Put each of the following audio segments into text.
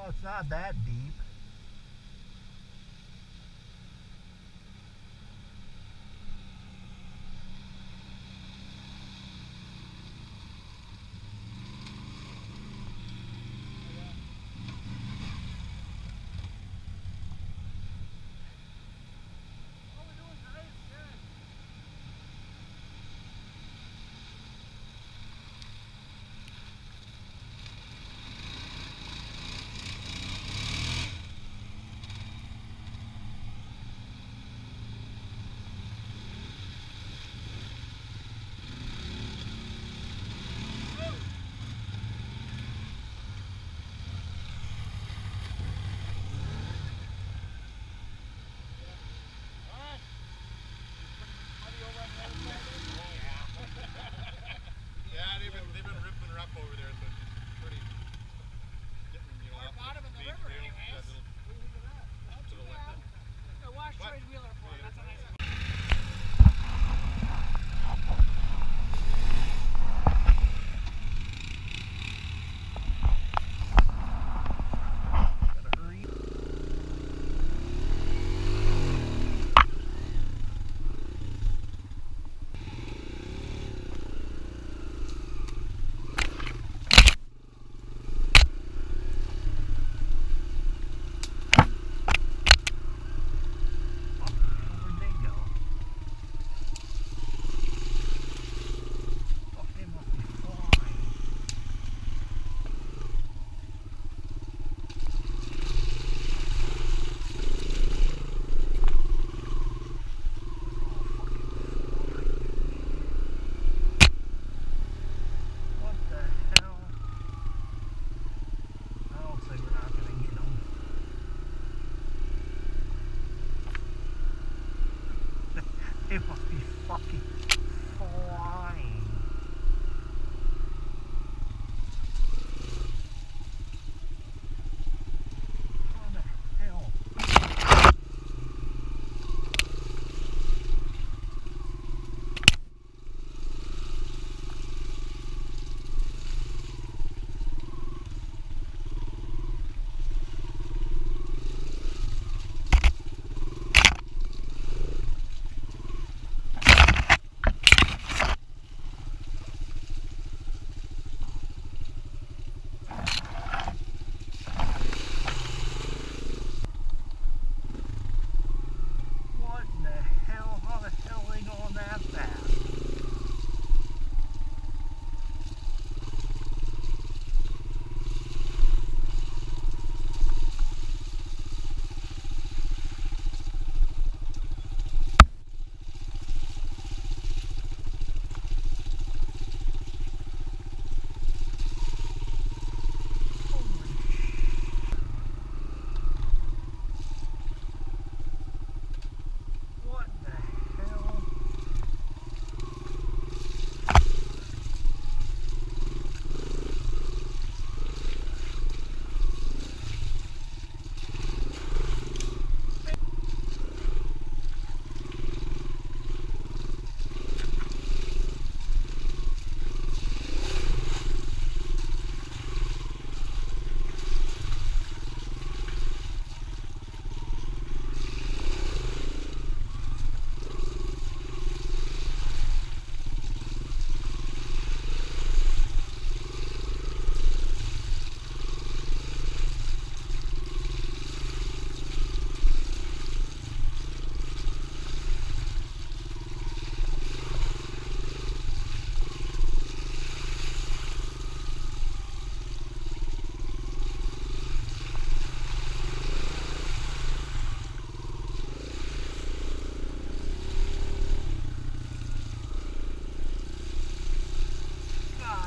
Oh, it's not that deep. It must be fucking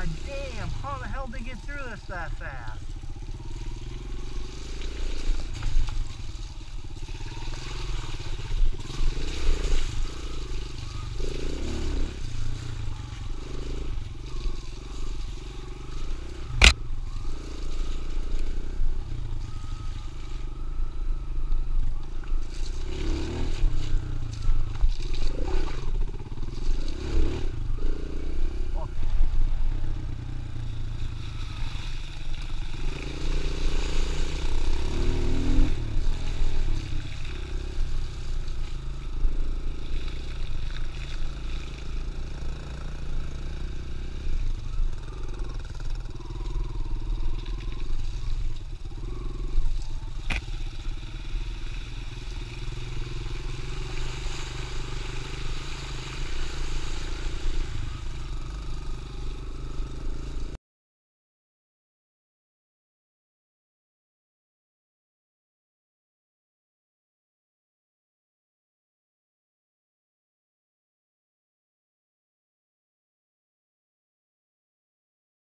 God damn, how the hell did they get through this that fast?